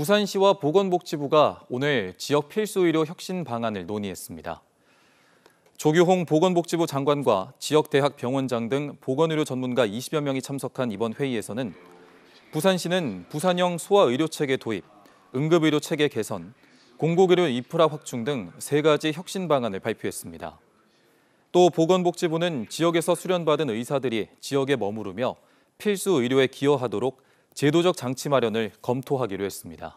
부산시와 보건복지부가 오늘 지역 필수 의료 혁신 방안을 논의했습니다. 조규홍 보건복지부 장관과 지역 대학 병원장 등 보건의료 전문가 20여 명이 참석한 이번 회의에서는 부산시는 부산형 소아 의료 체계 도입, 응급 의료 체계 개선, 공공의료 인프라 확충 등 세 가지 혁신 방안을 발표했습니다. 또 보건복지부는 지역에서 수련받은 의사들이 지역에 머무르며 필수 의료에 기여하도록 제도적 장치 마련을 검토하기로 했습니다.